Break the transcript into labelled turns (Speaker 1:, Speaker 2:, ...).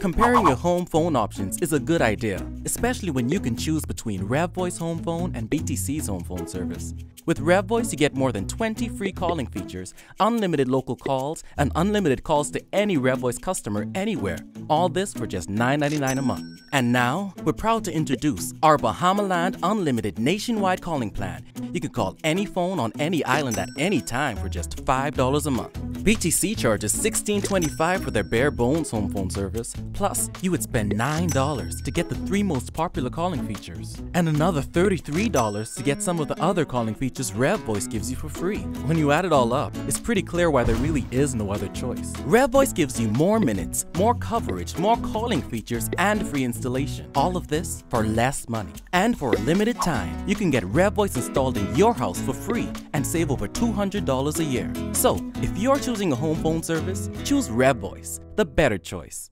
Speaker 1: Comparing your home phone options is a good idea, especially when you can choose between REVOICE Home Phone and BTC's home phone service. With REVOICE, you get more than 20 free calling features, unlimited local calls, and unlimited calls to any REVOICE customer anywhere. All this for just $9.99 a month. And now, we're proud to introduce our Bahamaland Unlimited Nationwide Calling Plan. You can call any phone on any island at any time for just $5 a month. BTC charges $16.25 for their bare bones home phone service. Plus, you would spend $9 to get the three most popular calling features, and another $33 to get some of the other calling features REVOICE gives you for free. When you add it all up, it's pretty clear why there really is no other choice. REVOICE gives you more minutes, more coverage, more calling features, and free installation. All of this for less money. And for a limited time, you can get REVOICE installed in your house for free and save over $200 a year. So, if you're choosing a home phone service, choose REVOICE, the better choice.